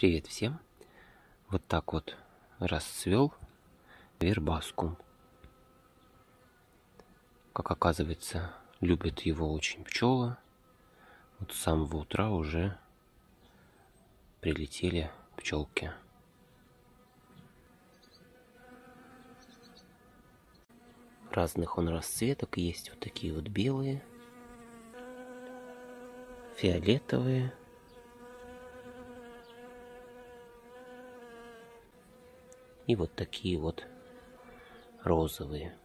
Привет всем! Вот так вот расцвел вербаскум. Как оказывается, любят его очень пчелы. Вот с самого утра уже прилетели пчелки. Разных он расцветок есть. Вот такие вот белые, фиолетовые, И вот такие вот розовые.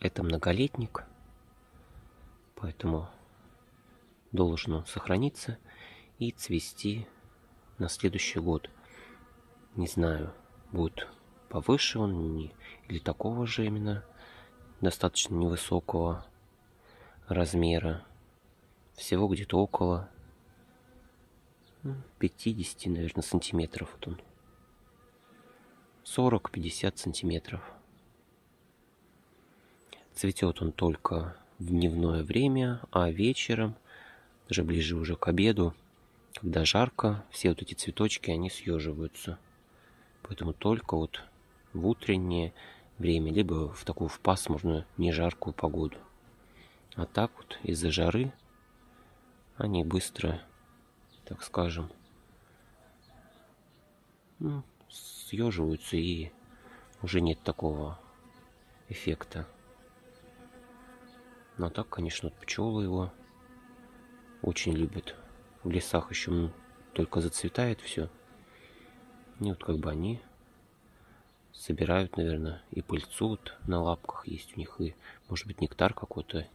Это многолетник, поэтому должен сохраниться и цвести на следующий год. Не знаю, будет повыше он не, или такого же именно достаточно невысокого размера. Всего где-то около 50, ну, наверное, сантиметров вот он. 40-50 сантиметров. Цветет он только в дневное время, а вечером, даже ближе уже к обеду, когда жарко, все вот эти цветочки, они съеживаются. Поэтому только вот в утреннее время, либо в такую в пасмурную, не жаркую погоду. А так вот из-за жары они быстро, так скажем, ну, съеживаются и уже нет такого эффекта. Но так, конечно, вот пчелы его очень любят. В лесах еще ну, только зацветает все. И вот как бы они собирают, наверное, и пыльцу вот на лапках есть у них, и, может быть, нектар какой-то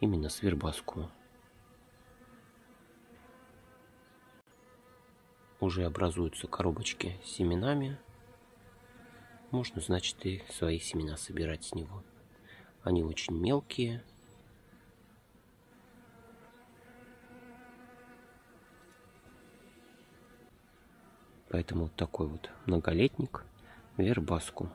именно с вербаску. Уже образуются коробочки с семенами. Можно, значит, и свои семена собирать с него. Они очень мелкие. Поэтому такой вот многолетник – вербаскум